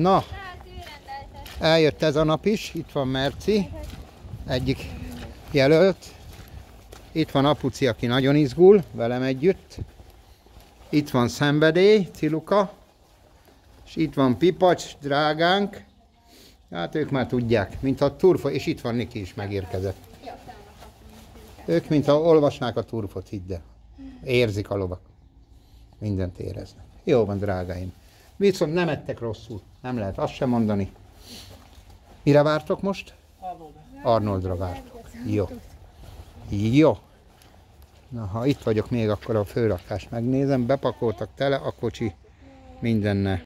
Na, eljött ez a nap is, itt van Merci, egyik jelölt. Itt van Apuci, aki nagyon izgul, velem együtt. Itt van Szenvedély, Ciluka. És itt van Pipacs, drágánk. Hát ők már tudják, mint a turfo, és itt van Niki is megérkezett. Ők, mintha olvasnák a turfot, hidd. Érzik a lovak. Mindent éreznek. Jó van, drágáim. Viszont nem ettek rosszul. Nem lehet azt sem mondani. Mire vártok most? Arnoldra vártok. Jó. Jó. Na, ha itt vagyok még, akkor a főrakást megnézem. Bepakoltak tele a kocsi mindennel.